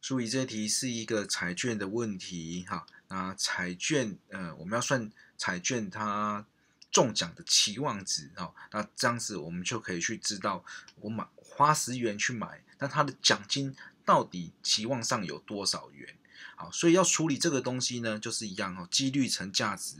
注意这题是一个彩券的问题哈。那彩券，呃，我们要算彩券它中奖的期望值哦。那这样子我们就可以去知道，我买花十元去买，那它的奖金到底期望上有多少元？好，所以要处理这个东西呢，就是一样哦，几率乘价值。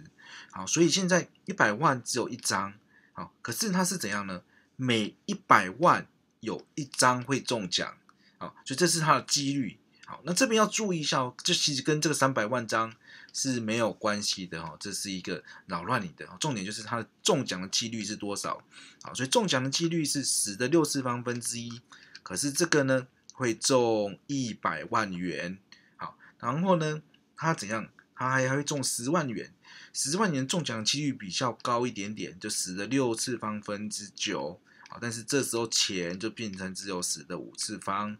好，所以现在一百万只有一张，好，可是它是怎样呢？每一百万有一张会中奖，好，所以这是它的几率。好，那这边要注意一下哦，这其实跟这个三百万张是没有关系的哦，这是一个扰乱你的。重点就是它的中奖的几率是多少？好，所以中奖的几率是十的六次方分之一，可是这个呢会中一百万元。好，然后呢，它怎样？它还还会中十万元，十万元中奖的几率比较高一点点，就十的六次方分之九。好，但是这时候钱就变成只有十的五次方。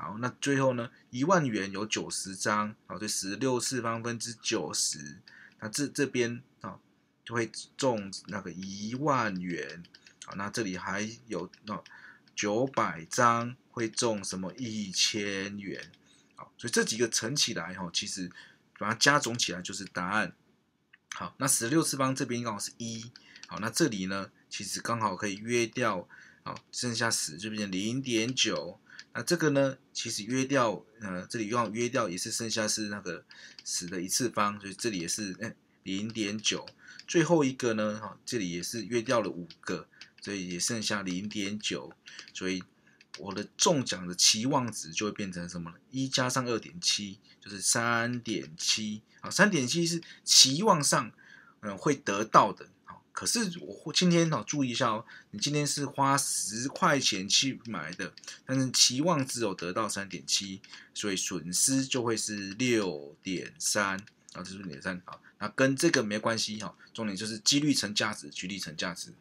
好，那最后呢？一万元有九十张，好，这十六次方分之九十，那这这边啊就会中那个一万元。好，那这里还有那九百张会中什么一千元？好，所以这几个乘起来哈，其实把它加总起来就是答案。好，那十六次方这边刚好是一，好，那这里呢其实刚好可以约掉，好，剩下十就变成零点九。那这个呢，其实约掉，呃，这里用约掉也是剩下是那个十的一次方，所以这里也是哎零点九。最后一个呢，哈，这里也是约掉了五个，所以也剩下零点九。所以我的中奖的期望值就会变成什么呢？一加上二点七，就是三点七。啊，三点七是期望上，嗯，会得到的。可是我今天哦，注意一下哦，你今天是花十块钱去买的，但是期望只有得到三点七，所以损失就会是六点三啊，这是六点三啊，那跟这个没关系哈，重点就是几率乘价值，几率乘价值。